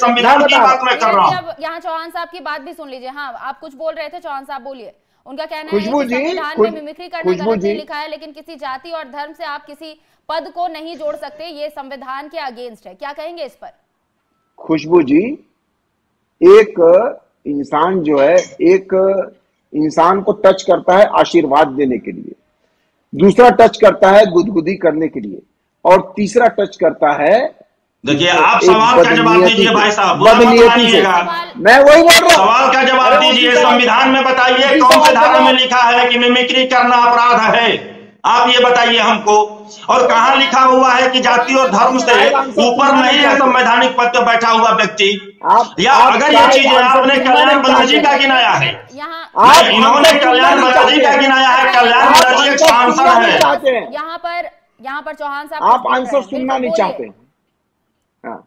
संविधान की बात मैं कर रहा हूँ। यहाँ चौहान साहब की बात भी सुन लीजिए। हाँ आप कुछ बोल रहे थे चौहान साहब बोलिए। उनका कहना है कि संविधान में मिमिक्री करना गलत नहीं लिखा है लेकिन किसी जाति और धर्म से आप किसी पद को नहीं जोड़ सकते। ये संविधान के अगेंस्ट है। क्या कहेंगे इस पर? खुशबू जी एक इंसान जो है एक इंसान को टच करता है आशीर्वाद देने के लिए। दूसरा टच करता है गुदगुदी करने के लिए। और तीसरा टच करता है देखिए आप सवाल का जवाब दीजिए भाई साहब बुरा मत मानिएगा मैं वही बोल रहा सवाल का जवाब दीजिए संविधान में बताइए कौन से धारा में लिखा है कि मिमिक्री करना अपराध है? आप ये बताइए हमको। और कहा लिखा हुआ है कि जाति और धर्म से ऊपर नहीं है संवैधानिक पद पर बैठा हुआ व्यक्ति। या अगर ये चीज़ें आपने कल्याण बनर्जी का गिनाया है। इन्होंने कल्याण बनर्जी का गिनाया है कल्याण बनर्जी एक सांसद है। यहाँ पर यहाँ पर चौहान साहब आप आंसर सुनना नहीं। चाहते। हाँ।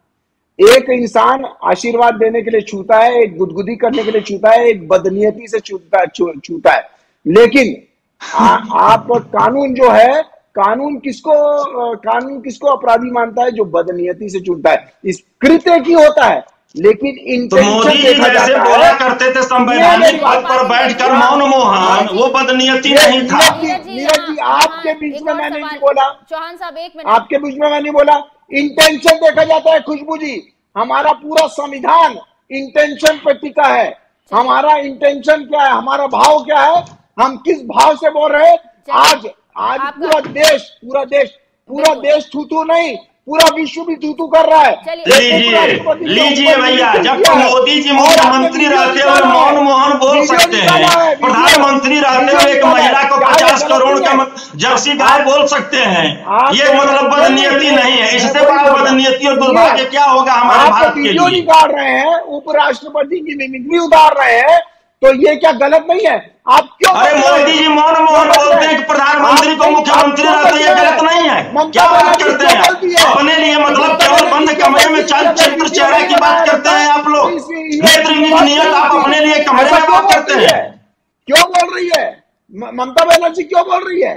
एक इंसान आशीर्वाद देने के लिए छूता है एक गुदगुदी करने के लिए छूता है एक बदनीयती से छूता छूता है। लेकिन आ, आप कानून जो है कानून किसको कानून किसको अपराधी मानता है? जो बदनीयती से छूटता है। इस कृत्य की होता है लेकिन तो इंटेंशन मोदी जी देखा जैसे जाता बोला है। करते थे संवैधानिक पद पर बैठकर मौन मोहन वो बदनीयती नहीं था। आपके बीच में मैंने नहीं बोला। चौहान साहब एक मिनट। आपके बीच में मैं नहीं बोला। इंटेंशन देखा जाता है खुशबू जी। हमारा पूरा संविधान इंटेंशन पे टिका है। हमारा इंटेंशन क्या है? हमारा भाव क्या है? हम किस भाव से बोल रहे आज आज पूरा देश पूरा देश पूरा देश थूथू नहीं पूरा विश्व भी थूथू कर रहा है। लीजिए लीजिए भैया जब तो मोदी जी मुख्यमंत्री रहते हुए निकाला मौन मोहन बोल सकते हैं। प्रधानमंत्री रहते हुए एक महिला को पचास करोड़ का। मत- जर्सी गाय बोल सकते हैं ये मतलब बदनीयती नहीं है। इससे बड़ा। बदनीयती और दुर्भाग्य क्या होगा हमारे भारत के लिए? निकाल रहे हैं उपराष्ट्रपति की मिमिक्री उतार रहे हैं तो ये क्या गलत नहीं है? आप क्यों अरे मोदी जी मौन मोहन बोलते हैं प्रधानमंत्री को मुख्यमंत्री रहते ये गलत नहीं है। क्या बात करते हैं? अपने लिए मतलब केवल बंद कमरे में चल चित्र चेहरे की बात करते हैं आप लोग। नेत्र नियत आप अपने लिए कमरे में बात करते हैं? क्यों बोल रही है? ममता बनर्जी क्यों बोल रही है?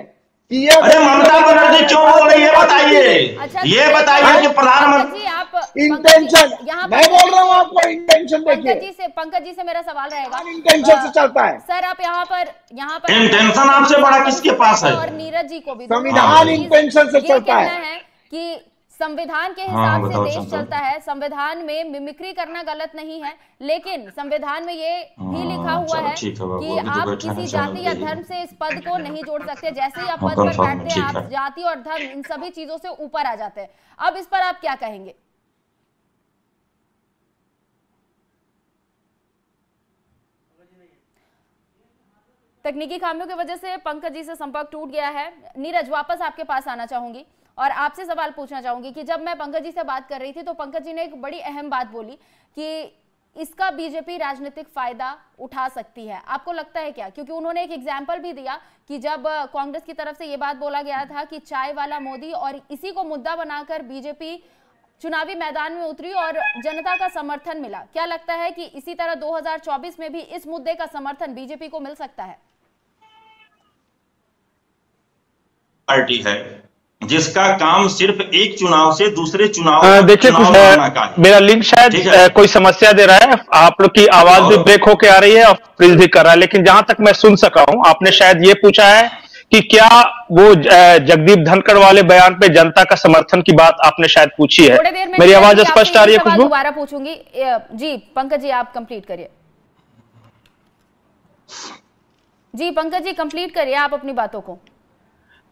कि ये अरे ममता बनर्जी क्यों बोल रही है बताइए। अच्छा ये बताइए कि प्रधानमंत्री आप इंटेंशन मैं बोल रहा हूँ आपको इंटेंशन देखिए। पंकज जी से पंकज जी से मेरा सवाल रहेगा। इंटेंशन से चलता है। सर आप यहाँ पर यहाँ पर इंटेंशन आपसे बड़ा किसके पास है? और नीरज जी को भी संविधान इंटेंशन से चलता है कि संविधान के हिसाब हाँ, हिसाब से देश। चलता है संविधान में मिमिक्री करना गलत नहीं है लेकिन संविधान में ये भी हाँ, लिखा हुआ है है कि तो आप किसी जाति या धर्म से इस पद को नहीं जोड़ सकते जैसे ही आप हाँ, पद पर बैठते हैं आप जाति और धर्म इन सभी चीज़ों से ऊपर आ जाते हैं। अब इस पर आप क्या कहेंगे? तकनीकी खामियों की वजह से पंकज जी से संपर्क टूट गया है। नीरज वापस आपके पास आना चाहूँगी। और आपसे सवाल पूछना चाहूँगी कि जब मैं पंकज जी से बात कर रही थी तो पंकज जी ने एक बड़ी अहम बात बोली कि इसका बीजेपी राजनीतिक फ़ायदा उठा सकती है। आपको लगता है क्या? क्योंकि उन्होंने एक एग्ज़ाम्पल भी दिया कि जब कांग्रेस की तरफ़ से ये बात बोला गया था कि चाय वाला मोदी और इसी को मुद्दा बनाकर बीजेपी चुनावी मैदान में उतरी और जनता का समर्थन मिला। क्या लगता है कि इसी तरह 2024 में भी इस मुद्दे का समर्थन बीजेपी को मिल सकता है? पार्टी है। जिसका काम सिर्फ़ एक चुनाव से दूसरे चुनाव देखिए कुछ मेरा लिंक शायद कोई समस्या दे रहा है। आप लोग की आवाज़ भी ब्रेक होके आ रही है और फ्रीज भी कर रहा है लेकिन जहाँ तक मैं सुन सका हूँ आपने शायद ये पूछा है कि क्या वो जगदीप धनखड़ वाले बयान पे जनता का समर्थन की बात आपने शायद पूछी है। मेरी आवाज़ स्पष्ट आ रही है खुशबू? दोबारा पूछूँगी। जी पंकज जी आप कंप्लीट करिए। जी पंकज जी कंप्लीट करिए आप अपनी बातों को।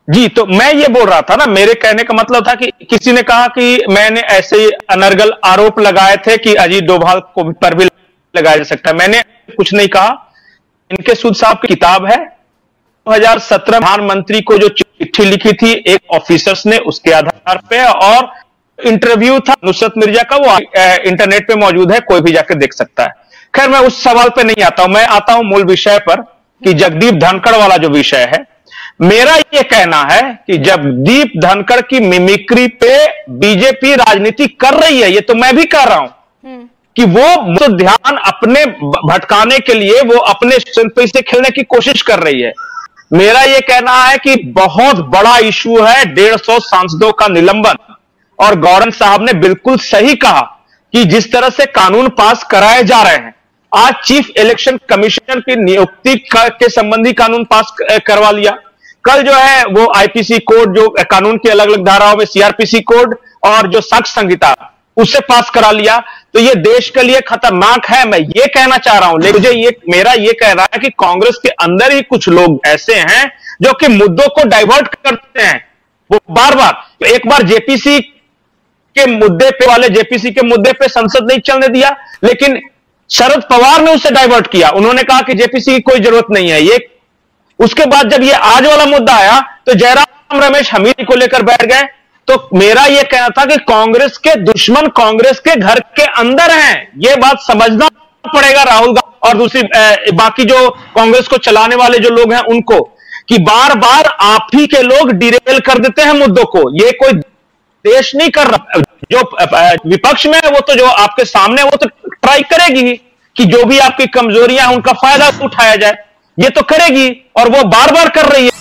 जी तो मैं ये बोल रहा था ना, मेरे कहने का मतलब था कि किसी ने कहा कि मैंने ऐसे अनर्गल आरोप लगाए थे कि अजीत डोभाल को पर भी लगाया जा सकता है। मैंने कुछ नहीं कहा। इनके सुद साहब की किताब है। 2017 प्रधानमंत्री को जो चिट्ठी लिखी थी, एक ऑफिसर्स ने उसके आधार पे और इंटरव्यू था, नुसरत मिर्ज़ा का, वो इंटरनेट पे मौजूद है, कोई भी जाकर देख सकता है। खैर, मैं उस सवाल पे नहीं आता हूँ, मैं आता हूँ मूल विषय पर कि जगदीप धनखड़ वाला जो विषय है मेरा यह कहना है कि जब दीप धनखड़ की मिमिक्री पे बीजेपी राजनीति कर रही है ये तो मैं भी कर रहा हूँ हम्म। कि वो तो ध्यान अपने भटकाने के लिए वो अपने शिल्प से खेलने की कोशिश कर रही है। मेरा यह कहना है कि बहुत बड़ा इशू है डेढ़ सौ सांसदों का निलंबन और गौरन साहब ने बिल्कुल सही कहा कि जिस तरह से कानून पास कराए जा रहे हैं आज चीफ इलेक्शन कमीशन की नियुक्ति के संबंधी कानून पास करवा लिया। कल जो है वो आईपीसी कोड जो कानून की अलग अलग धाराओं में सीआरपीसी कोड और जो साक्ष्य संहिता, उससे पास करा लिया। तो ये देश के लिए खतरनाक है, मैं ये कहना चाह रहा हूँ। लेकिन मुझे ये, मेरा ये कह रहा है कि कांग्रेस के अंदर ही कुछ लोग ऐसे हैं जो कि मुद्दों को डाइवर्ट करते हैं। वो बार बार तो एक बार जेपीसी के मुद्दे पे, वाले जेपीसी के मुद्दे पे संसद नहीं चलने दिया, लेकिन शरद पवार ने उसे डाइवर्ट किया। उन्होंने कहा कि जेपीसी की कोई ज़रूरत नहीं है। ये उसके बाद जब ये आज वाला मुद्दा आया तो जयराम रमेश हमीद को लेकर बैठ गए। तो मेरा यह कहना था कि कांग्रेस के दुश्मन कांग्रेस के घर के अंदर हैं। यह बात समझना पड़ेगा राहुल गांधी और दूसरी बाकी जो कांग्रेस को चलाने वाले जो लोग हैं उनको, कि बार बार आप ही के लोग डिरेल कर देते हैं मुद्दों को। ये कोई देश नहीं कर रहा। जो विपक्ष में है, वो तो जो आपके सामने वो तो ट्राई करेगी कि जो भी आपकी कमजोरियाँ उनका फ़ायदा उठाया जाए। ये तो करेगी और वो बार बार कर रही है।